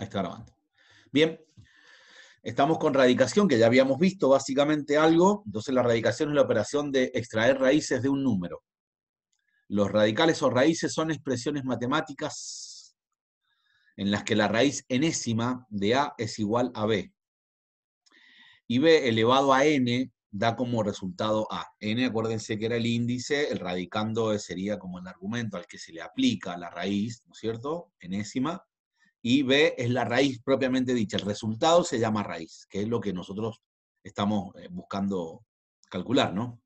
Ahí está grabando. Bien, estamos con radicación, que ya habíamos visto básicamente algo. Entonces la radicación es la operación de extraer raíces de un número. Los radicales o raíces son expresiones matemáticas en las que la raíz enésima de A es igual a B. Y B elevado a N da como resultado A. N, acuérdense que era el índice, el radicando sería como el argumento al que se le aplica la raíz, ¿no es cierto? Enésima. Y B es la raíz propiamente dicha. El resultado se llama raíz, que es lo que nosotros estamos eh, buscando calcular, ¿no?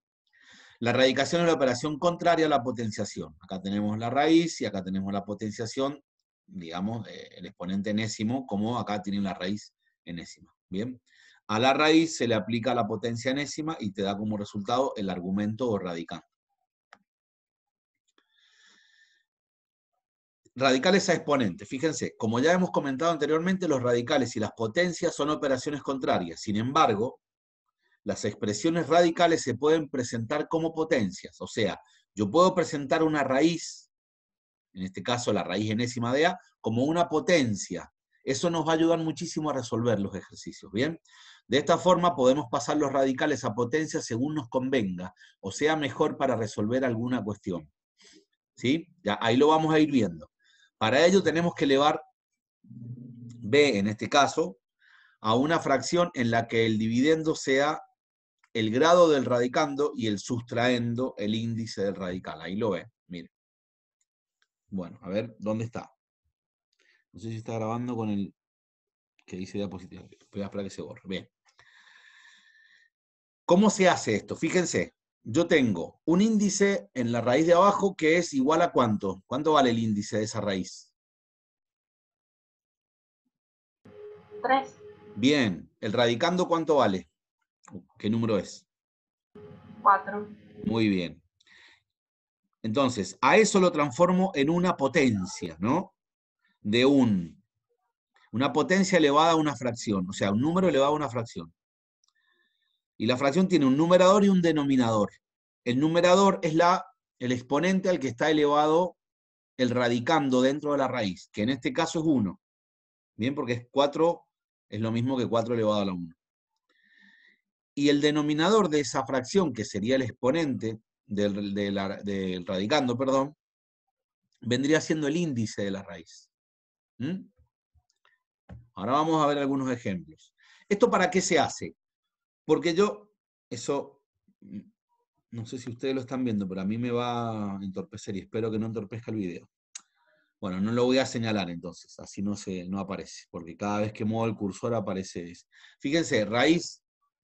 La radicación es la operación contraria a la potenciación. Acá tenemos la raíz y acá tenemos la potenciación, digamos, eh, el exponente enésimo, como acá tiene la raíz enésima. Bien. A la raíz se le aplica la potencia enésima y te da como resultado el argumento o radicando. Radicales a exponentes. Fíjense, como ya hemos comentado anteriormente, los radicales y las potencias son operaciones contrarias. Sin embargo, las expresiones radicales se pueden presentar como potencias. O sea, yo puedo presentar una raíz, en este caso la raíz enésima de A, como una potencia. Eso nos va a ayudar muchísimo a resolver los ejercicios, ¿bien? De esta forma podemos pasar los radicales a potencia según nos convenga, o sea mejor para resolver alguna cuestión. ¿Sí? Ya, ahí lo vamos a ir viendo. Para ello tenemos que elevar b, en este caso, a una fracción en la que el dividendo sea el grado del radicando y el sustraendo el índice del radical. Ahí lo ve, mire. Bueno, a ver, ¿dónde está? No sé si está grabando con el que dice diapositiva. Voy a esperar que se borre. Bien. ¿Cómo se hace esto? Fíjense, yo tengo un índice en la raíz de abajo que es igual a cuánto. ¿Cuánto vale el índice de esa raíz? 3. Bien. ¿El radicando cuánto vale? ¿Qué número es? 4. Muy bien. Entonces, a eso lo transformo en una potencia, ¿no? De un, una potencia elevada a una fracción, o sea, un número elevado a una fracción. Y la fracción tiene un numerador y un denominador. El numerador es la, el exponente al que está elevado el radicando dentro de la raíz, que en este caso es 1. Bien, porque es 4, es lo mismo que 4 elevado a la 1. Y el denominador de esa fracción, que sería el exponente del, del radicando, perdón, vendría siendo el índice de la raíz. ¿Mm? Ahora vamos a ver algunos ejemplos. ¿Esto para qué se hace? Porque yo, eso, no sé si ustedes lo están viendo, pero a mí me va a entorpecer y espero que no entorpezca el video. Bueno, no lo voy a señalar entonces, así no, se, no aparece, porque cada vez que muevo el cursor aparece. Fíjense, raíz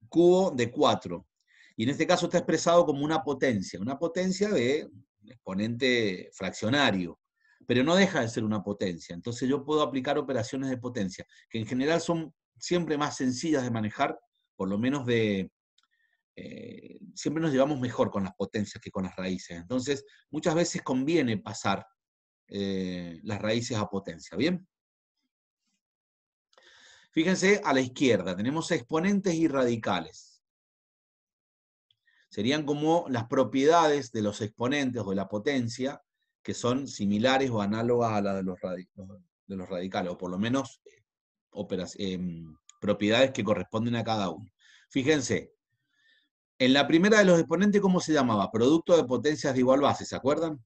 cubo de 4. Y en este caso está expresado como una potencia, una potencia de exponente fraccionario, pero no deja de ser una potencia. Entonces yo puedo aplicar operaciones de potencia, que en general son siempre más sencillas de manejar por lo menos de, eh, siempre nos llevamos mejor con las potencias que con las raíces. Entonces, muchas veces conviene pasar eh, las raíces a potencia, ¿bien? Fíjense, a la izquierda tenemos exponentes y radicales. Serían como las propiedades de los exponentes o de la potencia, que son similares o análogas a las de los, de los radicales, o por lo menos eh, propiedades que corresponden a cada uno. Fíjense, en la primera de los exponentes, ¿cómo se llamaba? Producto de potencias de igual base, ¿se acuerdan?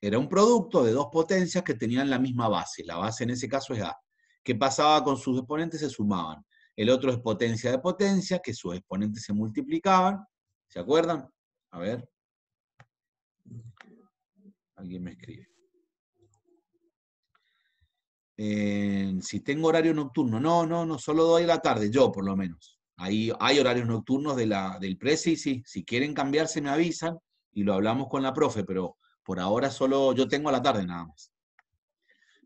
Era un producto de dos potencias que tenían la misma base. La base en ese caso es A. ¿Qué pasaba con sus exponentes? Se sumaban. El otro es potencia de potencia, que sus exponentes se multiplicaban. ¿Se acuerdan? A ver. Alguien me escribe si tengo horario nocturno. No, no, no, solo doy la tarde, yo por lo menos. Ahí hay horarios nocturnos de la, del PRESI, sí, si quieren cambiarse me avisan y lo hablamos con la profe, pero por ahora solo yo tengo a la tarde nada más.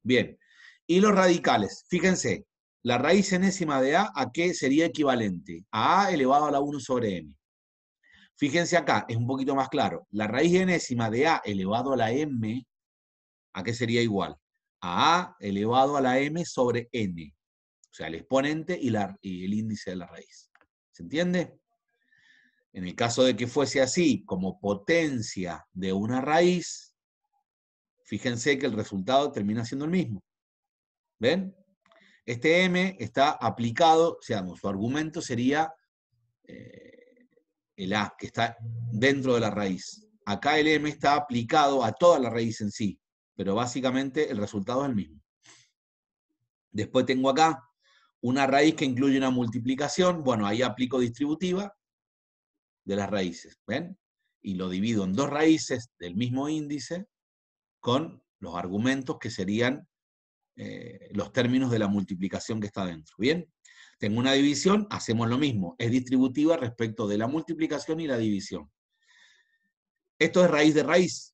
Bien, y los radicales, fíjense, la raíz enésima de A, ¿a qué sería equivalente? A A elevado a la 1 sobre M. Fíjense acá, es un poquito más claro. La raíz enésima de A elevado a la M, ¿a qué sería igual? a A elevado a la M sobre N. O sea, el exponente y, el índice de la raíz. ¿Se entiende? En el caso de que fuese así, como potencia de una raíz, fíjense que el resultado termina siendo el mismo. ¿Ven? Este m está aplicado, o sea, su argumento sería eh, el a, que está dentro de la raíz. Acá el m está aplicado a toda la raíz en sí, pero básicamente el resultado es el mismo. Después tengo acá una raíz que incluye una multiplicación, bueno, ahí aplico distributiva de las raíces, ¿ven? Y lo divido en dos raíces del mismo índice con los argumentos que serían eh, los términos de la multiplicación que está dentro. ¿Bien? Tengo una división, hacemos lo mismo. Es distributiva respecto de la multiplicación y la división. Esto es raíz de raíz,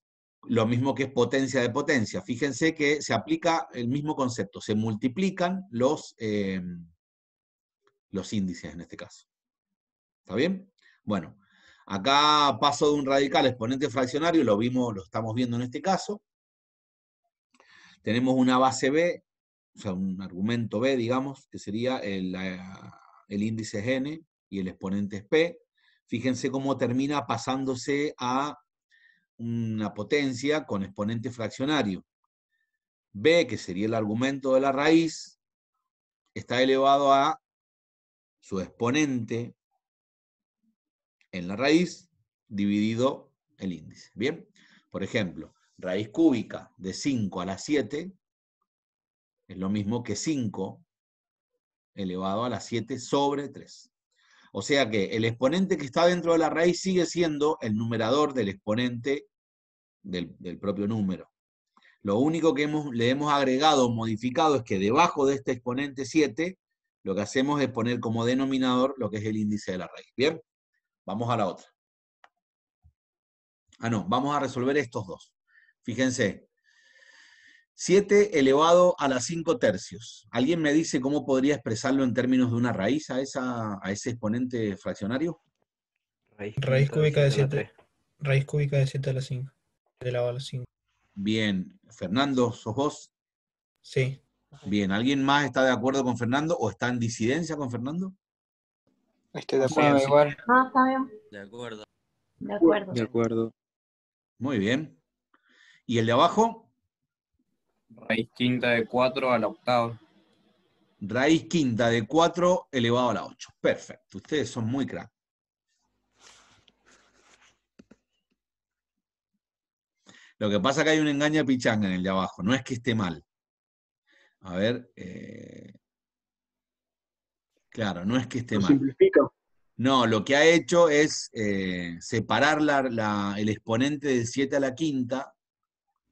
lo mismo que es potencia de potencia. Fíjense que se aplica el mismo concepto. Se multiplican los, eh, los índices en este caso. ¿Está bien? Bueno, acá paso de un radical exponente fraccionario, lo vimos, lo estamos viendo en este caso tenemos una base B, o sea, un argumento B, digamos, que sería el, índice es N y el exponente es P. Fíjense cómo termina pasándose a una potencia con exponente fraccionario. B, que sería el argumento de la raíz, está elevado a su exponente en la raíz dividido el índice. Bien, por ejemplo, raíz cúbica de 5 a la 7 es lo mismo que 5 elevado a la 7 sobre 3. O sea que el exponente que está dentro de la raíz sigue siendo el numerador del exponente del, propio número. Lo único que le hemos agregado modificado es que debajo de este exponente 7, lo que hacemos es poner como denominador lo que es el índice de la raíz. ¿Bien? Vamos a la otra. Ah, no, vamos a resolver estos dos. Fíjense, 7 elevado a la 5 tercios. ¿Alguien me dice cómo podría expresarlo en términos de una raíz a, esa, a ese exponente fraccionario? Raíz, cúbica de 7. Raíz cúbica de 7 a la 5. Elevado a la 5. Bien. Fernando, ¿sos vos? Sí. Bien. ¿Alguien más está de acuerdo con Fernando o está en disidencia con Fernando? Estoy de acuerdo, igual. Ah, está bien. De acuerdo. De acuerdo. De acuerdo. Muy bien. ¿Y el de abajo? Raíz quinta de 4 a la octava. Raíz quinta de 4 elevado a la 8. Perfecto. Ustedes son muy crack. Lo que pasa es que hay un engaño pichanga en el de abajo. No es que esté mal. A ver. Eh, claro, no es que esté mal. No, lo que ha hecho es eh, separar el exponente del 7 a la quinta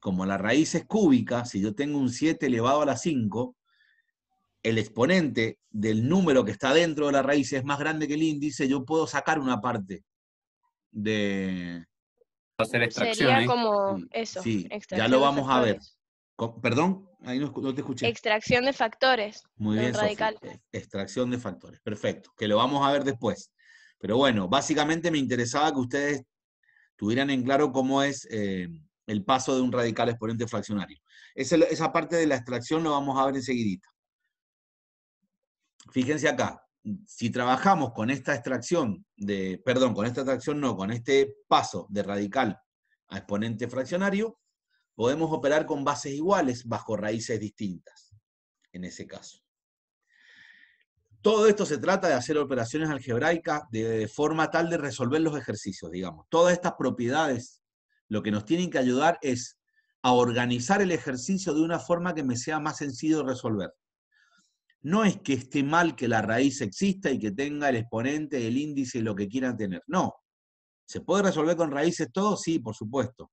como la raíz es cúbica, si yo tengo un 7 elevado a la 5, el exponente del número que está dentro de la raíz es más grande que el índice, yo puedo sacar una parte de... Hacer extracción. Sería como eso. Sí, ya lo vamos a ver. Perdón, ahí no, te escuché. Extracción de factores. Muy bien, radical. Extracción de factores, perfecto. Que lo vamos a ver después. Pero bueno, básicamente me interesaba que ustedes tuvieran en claro cómo es eh, el paso de un radical exponente fraccionario. Esa, parte de la extracción lo vamos a ver enseguidita. Fíjense acá, si trabajamos con esta extracción de, perdón, con esta extracción no, con este paso de radical a exponente fraccionario, podemos operar con bases iguales bajo raíces distintas, en ese caso. Todo esto se trata de hacer operaciones algebraicas de forma tal de resolver los ejercicios, digamos. Todas estas propiedades lo que nos tienen que ayudar es a organizar el ejercicio de una forma que me sea más sencillo resolver. No es que esté mal que la raíz exista y que tenga el exponente, el índice y lo que quieran tener. No. ¿Se puede resolver con raíces todo? Sí, por supuesto.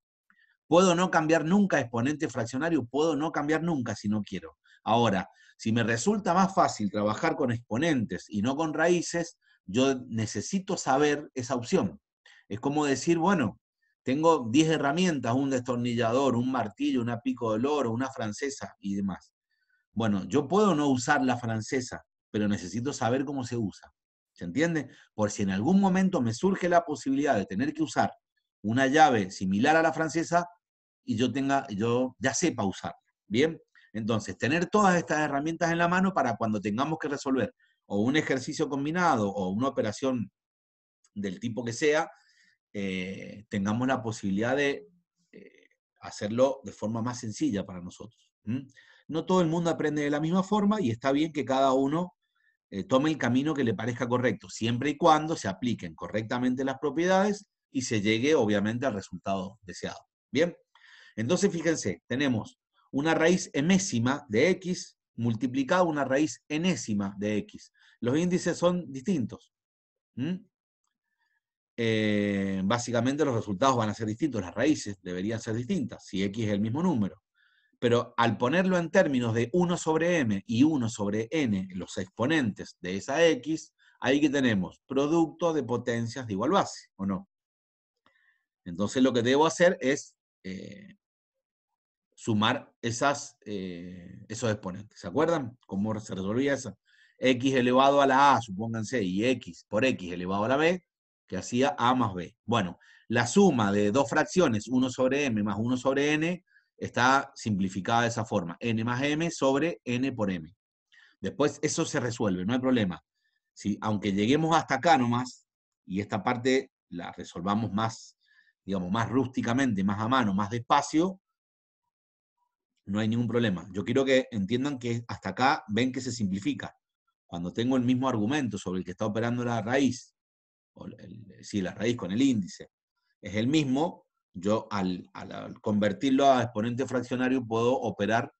¿Puedo no cambiar nunca exponente fraccionario? Puedo no cambiar nunca si no quiero. Ahora, si me resulta más fácil trabajar con exponentes y no con raíces, yo necesito saber esa opción. Es como decir, bueno, tengo 10 herramientas, un destornillador, un martillo, una pico de oro, una francesa y demás. Bueno, yo puedo no usar la francesa, pero necesito saber cómo se usa. ¿Se entiende? Por si en algún momento me surge la posibilidad de tener que usar una llave similar a la francesa y yo tenga, yo ya sepa usarla. Bien, entonces tener todas estas herramientas en la mano para cuando tengamos que resolver o un ejercicio combinado o una operación del tipo que sea, eh, tengamos la posibilidad de eh, hacerlo de forma más sencilla para nosotros. No todo el mundo aprende de la misma forma y está bien que cada uno eh, tome el camino que le parezca correcto, siempre y cuando se apliquen correctamente las propiedades y se llegue, obviamente, al resultado deseado. Bien, entonces fíjense, tenemos una raíz enésima de x multiplicada una raíz enésima de x. Los índices son distintos. Eh, básicamente los resultados van a ser distintos, las raíces deberían ser distintas, si x es el mismo número. Pero al ponerlo en términos de 1 sobre m y 1 sobre n, los exponentes de esa x, ahí que tenemos producto de potencias de igual base, ¿o no? Entonces lo que debo hacer es eh, sumar esas, eh, esos exponentes. ¿Se acuerdan cómo se resolvía eso? x elevado a la a, supónganse, y x por x elevado a la b, que hacía a más b. Bueno, la suma de dos fracciones, 1 sobre m más 1 sobre n, está simplificada de esa forma. n más m sobre n por m. Después eso se resuelve, no hay problema. Si, aunque lleguemos hasta acá nomás, y esta parte la resolvamos más digamos, más rústicamente, más a mano, más despacio, no hay ningún problema. Yo quiero que entiendan que hasta acá ven que se simplifica. Cuando tengo el mismo argumento sobre el que está operando la raíz, o sí, la raíz con el índice, es el mismo, yo al, convertirlo a exponente fraccionario puedo operar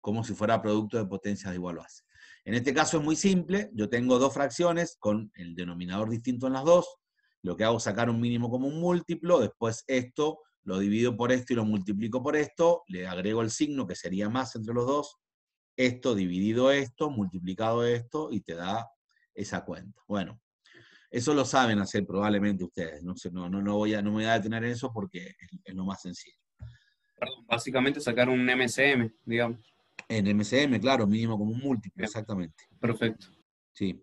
como si fuera producto de potencias de igual base. En este caso es muy simple, yo tengo dos fracciones con el denominador distinto en las dos, lo que hago es sacar un mínimo como un múltiplo, después esto lo divido por esto y lo multiplico por esto, le agrego el signo que sería más entre los dos, esto dividido esto, multiplicado esto, y te da esa cuenta. Bueno, eso lo saben hacer probablemente ustedes, no, no, no, voy, a, no me voy a detener en eso porque es, lo más sencillo. Perdón, básicamente sacar un MCM, digamos. En MCM, claro, mínimo como un múltiplo, exactamente. Perfecto. Sí.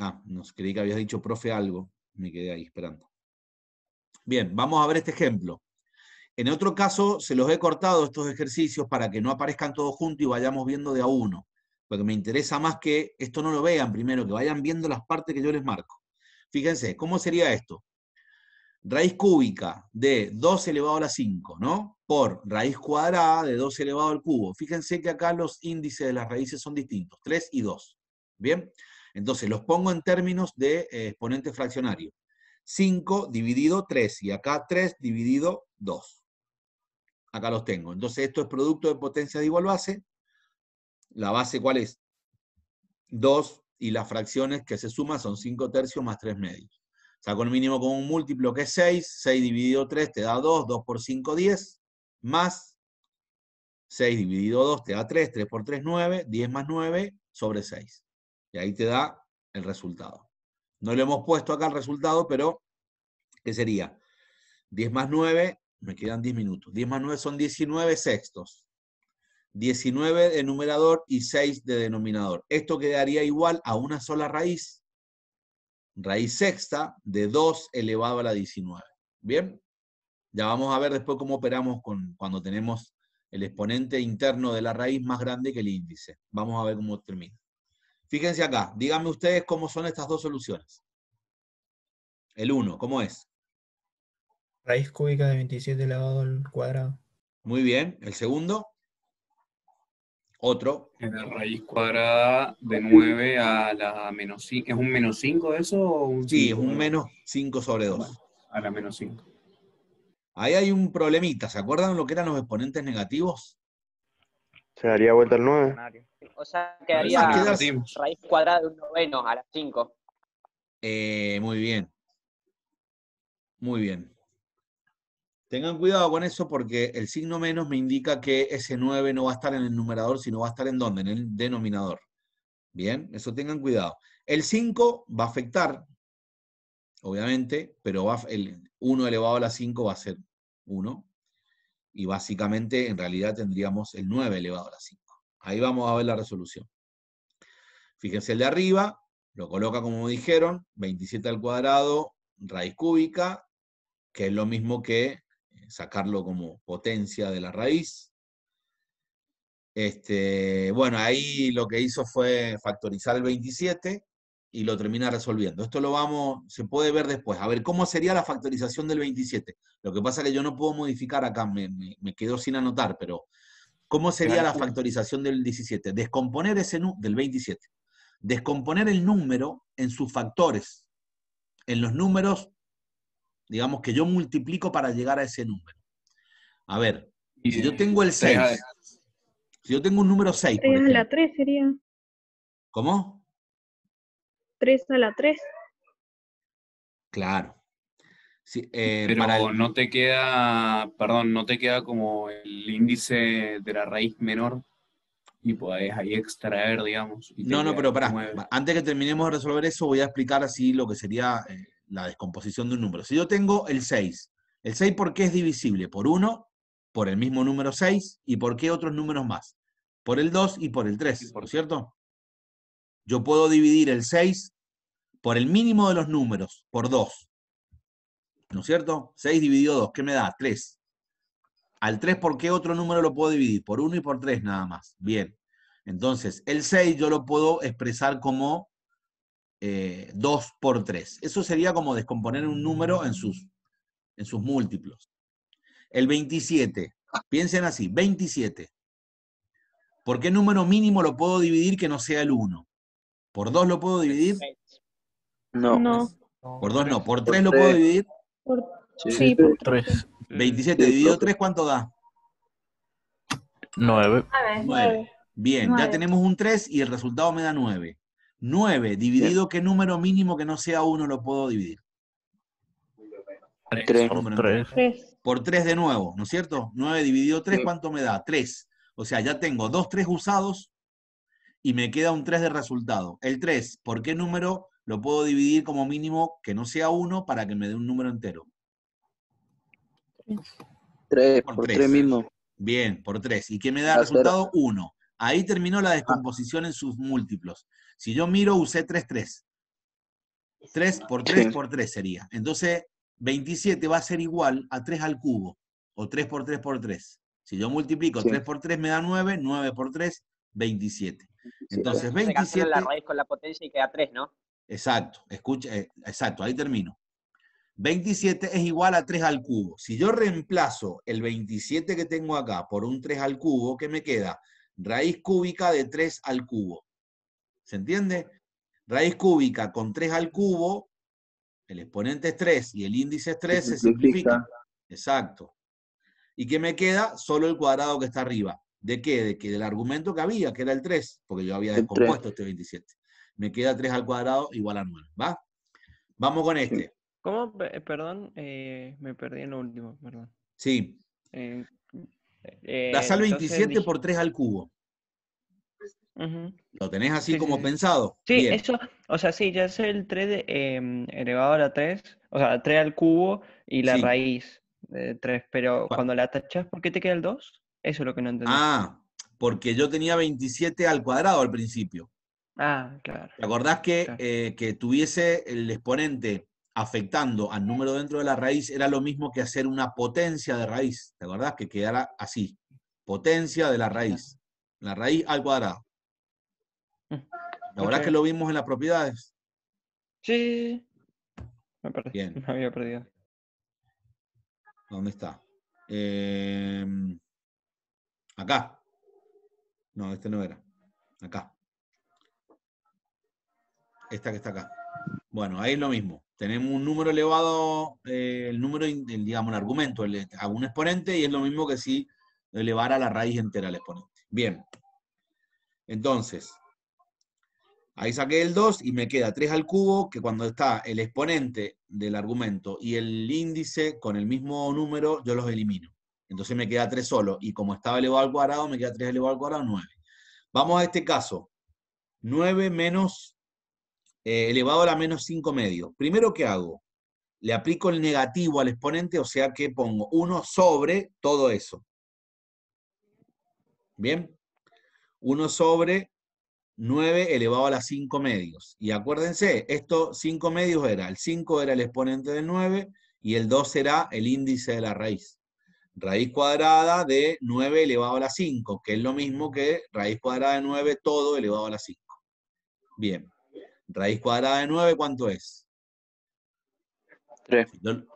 Ah, no creí que habías dicho profe algo. Me quedé ahí esperando. Bien, vamos a ver este ejemplo. En otro caso, se los he cortado estos ejercicios para que no aparezcan todos juntos y vayamos viendo de a uno. Porque me interesa más que esto no lo vean primero, que vayan viendo las partes que yo les marco. Fíjense, ¿cómo sería esto? Raíz cúbica de 2 elevado a la 5, ¿no? Por raíz cuadrada de 2 elevado al cubo. Fíjense que acá los índices de las raíces son distintos, 3 y 2. ¿Bien? Entonces, los pongo en términos de eh, exponente fraccionario. 5 dividido 3, y acá 3 dividido 2. Acá los tengo. Entonces, esto es producto de potencia de igual base. La base, ¿cuál es? 2, y las fracciones que se suman son 5 tercios más 3 medios. Saco el mínimo con un múltiplo que es 6, 6 dividido 3 te da 2, 2 por 5, 10, más 6 dividido 2 te da 3, 3 por 3, 9, 10 más 9 sobre 6. Y ahí te da el resultado. No le hemos puesto acá el resultado, pero ¿qué sería? 10 más 9, me quedan 10 minutos. 10 más 9 son 19 sextos. 19 de numerador y 6 de denominador. Esto quedaría igual a una sola raíz. Raíz sexta de 2 elevado a la 19. ¿Bien? Ya vamos a ver después cómo operamos con, cuando tenemos el exponente interno de la raíz más grande que el índice. Vamos a ver cómo termina. Fíjense acá, díganme ustedes cómo son estas dos soluciones. El 1, ¿cómo es? Raíz cúbica de 27 elevado al cuadrado. Muy bien. ¿El segundo? Otro. La raíz cuadrada de 9 a la menos 5. ¿Es un menos 5 eso? sí, es un menos 5 sobre 2. a la menos 5. Ahí hay un problemita. ¿Se acuerdan lo que eran los exponentes negativos? Se daría vuelta al 9. O sea, quedaría raíz cuadrada de un noveno a las 5. Eh, muy bien. Muy bien. Tengan cuidado con eso porque el signo menos me indica que ese 9 no va a estar en el numerador, sino va a estar en dónde? En el denominador. Bien, eso tengan cuidado. El 5 va a afectar, obviamente, pero va, el 1 elevado a la 5 va a ser 1. Y básicamente, en realidad, tendríamos el 9 elevado a la 5. Ahí vamos a ver la resolución. Fíjense el de arriba, lo coloca como dijeron, 27 al cuadrado, raíz cúbica, que es lo mismo que sacarlo como potencia de la raíz. Este, bueno, ahí lo que hizo fue factorizar el 27, y lo termina resolviendo. Esto lo vamos, se puede ver después. A ver, ¿cómo sería la factorización del 27? Lo que pasa es que yo no puedo modificar acá, me, me, quedo sin anotar, pero ¿cómo sería la factorización del 17? Descomponer ese del 27. Descomponer el número en sus factores, en los números, digamos, que yo multiplico para llegar a ese número. A ver, si yo tengo el 6, si yo tengo un número 6, por ejemplo, la 3 sería. ¿Cómo? 3 a la 3. Claro. Eh, Pero no te queda, perdón, no te queda como el índice de la raíz menor y podés ahí extraer, digamos. No, no, pero pará, antes que terminemos de resolver eso, voy a explicar así lo que sería eh, la descomposición de un número. Si yo tengo el 6, ¿el 6 por qué es divisible? Por 1, por el mismo número 6, y por qué otros números más? Por el 2 y por el 3, ¿por cierto? Yo puedo dividir el 6 por el mínimo de los números, por 2. ¿No es cierto? 6 dividido 2, ¿qué me da? 3. Al 3, ¿por qué otro número lo puedo dividir? Por 1 y por 3 nada más. Bien. Entonces, el 6 yo lo puedo expresar como 2 eh, por 3. Eso sería como descomponer un número en sus, en sus múltiplos. El 27. Piensen así, 27. ¿Por qué número mínimo lo puedo dividir que no sea el 1? ¿Por 2 lo puedo dividir? No. no. Por 2 no. ¿Por 3 lo puedo dividir? Por, sí, por 3. 27 dividido 3, ¿cuánto da? 9. 9. Bien, ya tenemos un 3 y el resultado me da 9. 9 dividido qué número mínimo que no sea 1 lo puedo dividir. 3. Por 3. Por 3 de nuevo, ¿no es cierto? 9 dividido 3, ¿cuánto me da? 3. O sea, ya tengo dos 3 usados y me queda un 3 de resultado. El 3, ¿por qué número lo puedo dividir como mínimo que no sea 1 para que me dé un número entero? 3, por, 3. mismo. Bien, por 3. ¿Y qué me da el resultado? 1. Ahí terminó la descomposición en sus múltiplos. Si yo miro, usé 3, 3. 3 por 3 por 3 sería. Entonces, 27 va a ser igual a 3 al cubo, o 3 por 3 por 3. Si yo multiplico 3 por 3 me da 9, 9 por 3, 27. Entonces, 27. la raíz con la potencia y queda 3, ¿no? Exacto, escucha, eh, exacto, ahí termino. 27 es igual a 3 al cubo. Si yo reemplazo el 27 que tengo acá por un 3 al cubo, ¿qué me queda? Raíz cúbica de 3 al cubo. ¿Se entiende? Raíz cúbica con 3 al cubo, el exponente es 3 y el índice es 3, se simplifica. Exacto. ¿Y qué me queda? Solo el cuadrado que está arriba. ¿De qué? De que del argumento que había, que era el 3, porque yo había descompuesto este 27. Me queda 3 al cuadrado igual a 9, ¿va? Vamos con este. ¿Cómo? Perdón, eh, me perdí en lo último, perdón. Sí. Eh, eh, la sal 27 por 3 al cubo. ¿Lo tenés así como pensado? Sí, eso, o sea, sí, ya es el 3 em, elevado a la 3, o sea, 3 al cubo y la raíz de 3, pero cuando la tachas, ¿por qué te queda el 2? Eso es lo que no entendí. Ah, porque yo tenía 27 al cuadrado al principio. Ah, claro. ¿Te acordás que, eh, que tuviese el exponente afectando al número dentro de la raíz era lo mismo que hacer una potencia de raíz? ¿Te acordás? Que quedara así. Potencia de la raíz. La raíz al cuadrado. Mm, ¿La verdad que lo vimos en las propiedades? Sí. Me, perdí. Bien. me había perdido. ¿Dónde está? Eh, Acá. No, este no era. Acá. Esta que está acá. Bueno, ahí es lo mismo. Tenemos un número elevado, eh, el número, digamos, el argumento a un exponente y es lo mismo que si elevara la raíz entera al exponente. Bien. Entonces, ahí saqué el 2 y me queda 3 al cubo, que cuando está el exponente del argumento y el índice con el mismo número, yo los elimino. Entonces me queda 3 solo. Y como estaba elevado al cuadrado, me queda 3 elevado al cuadrado, 9. Vamos a este caso. 9 menos eh, elevado a la menos 5 medios. Primero, ¿qué hago? Le aplico el negativo al exponente, o sea que pongo 1 sobre todo eso. ¿Bien? 1 sobre 9 elevado a la 5 medios. Y acuérdense, esto 5 medios era, el 5 era el exponente del 9 y el 2 será el índice de la raíz raíz cuadrada de 9 elevado a la 5, que es lo mismo que raíz cuadrada de 9 todo elevado a la 5. Bien. Raíz cuadrada de 9, ¿cuánto es? 3.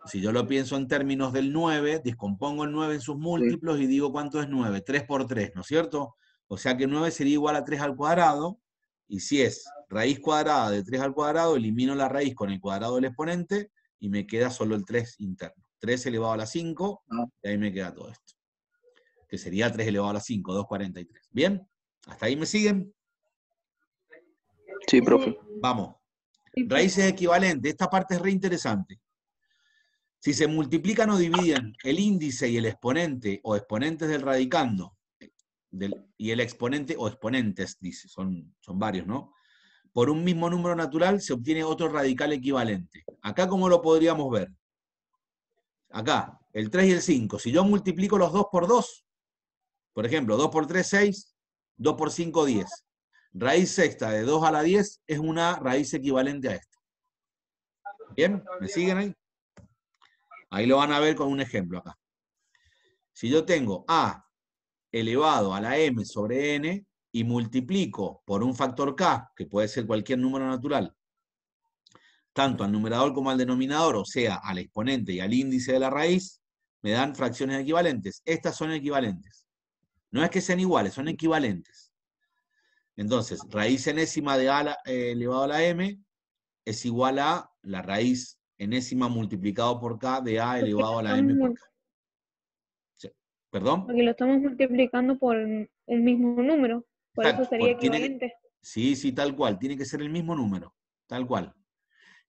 Si yo, lo pienso en términos del 9, descompongo el 9 en sus múltiplos y digo cuánto es 9. 3 por 3, ¿no es cierto? O sea que 9 sería igual a 3 al cuadrado. Y si es raíz cuadrada de 3 al cuadrado, elimino la raíz con el cuadrado del exponente y me queda solo el 3 interno. 3 elevado a la 5, ah. y ahí me queda todo esto. Que sería 3 elevado a la 5, 243. ¿Bien? ¿Hasta ahí me siguen? Sí, profe. Vamos. Raíces equivalentes. Esta parte es re interesante. Si se multiplican o dividen el índice y el exponente o exponentes del radicando, y el exponente o exponentes, dice, son, son varios, ¿no? Por un mismo número natural se obtiene otro radical equivalente. Acá, ¿cómo lo podríamos ver? Acá, el 3 y el 5. Si yo multiplico los 2 por 2, por ejemplo, 2 por 3, 6, 2 por 5, 10. Raíz sexta de 2 a la 10 es una raíz equivalente a esta. ¿Bien? ¿Me siguen ahí? Ahí lo van a ver con un ejemplo acá. Si yo tengo a elevado a la m sobre n y multiplico por un factor k, que puede ser cualquier número natural, tanto al numerador como al denominador, o sea, al exponente y al índice de la raíz, me dan fracciones equivalentes. Estas son equivalentes. No es que sean iguales, son equivalentes. Entonces, raíz enésima de a eh, elevado a la m es igual a la raíz enésima multiplicado por k de a elevado a la m por k. ¿Perdón? Porque lo estamos multiplicando por un mismo número. Por eso sería equivalente. sí, sí, tal cual. Tiene que ser el mismo número. Tal cual.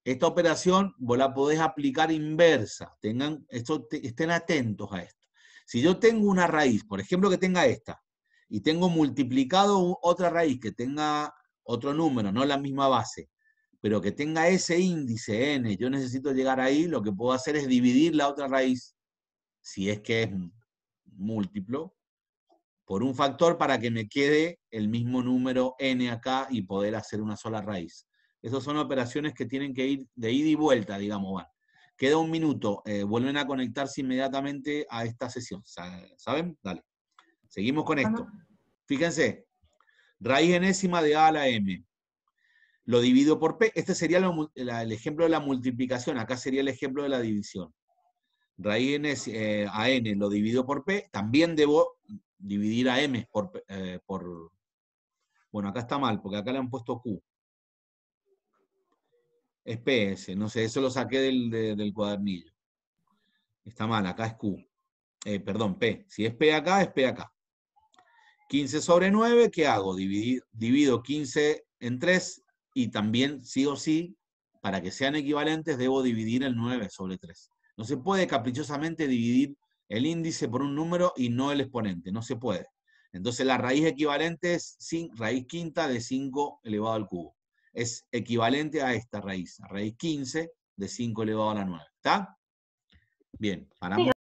Esta operación vos la podés aplicar inversa. Tengan, esto, estén atentos a esto. Si yo tengo una raíz, por ejemplo, que tenga esta, y tengo multiplicado otra raíz que tenga otro número, no la misma base, pero que tenga ese índice n, yo necesito llegar ahí, lo que puedo hacer es dividir la otra raíz, si es que es múltiplo, por un factor para que me quede el mismo número n acá y poder hacer una sola raíz. Esas son operaciones que tienen que ir de ida y vuelta, digamos. Queda un minuto, eh, vuelven a conectarse inmediatamente a esta sesión. ¿Saben? Dale. Seguimos con esto. Fíjense, raíz enésima de a a la m. Lo divido por p. Este sería el ejemplo de la multiplicación. Acá sería el ejemplo de la división. Raíz eh, a n lo divido por p. También debo dividir a m por, eh, por... Bueno, acá está mal, porque acá le han puesto q. Es ps, no sé, eso lo saqué del, del cuadernillo. Está mal, acá es q. Eh, perdón, p. Si es p acá, es p acá. 15 sobre 9, ¿qué hago? Divido, 15 en 3 y también, sí o sí, para que sean equivalentes, debo dividir el 9 sobre 3. No se puede caprichosamente dividir el índice por un número y no el exponente, no se puede. Entonces la raíz equivalente es raíz quinta de 5 elevado al cubo. Es equivalente a esta raíz, raíz 15 de 5 elevado a la 9. ¿Está? Bien, paramos.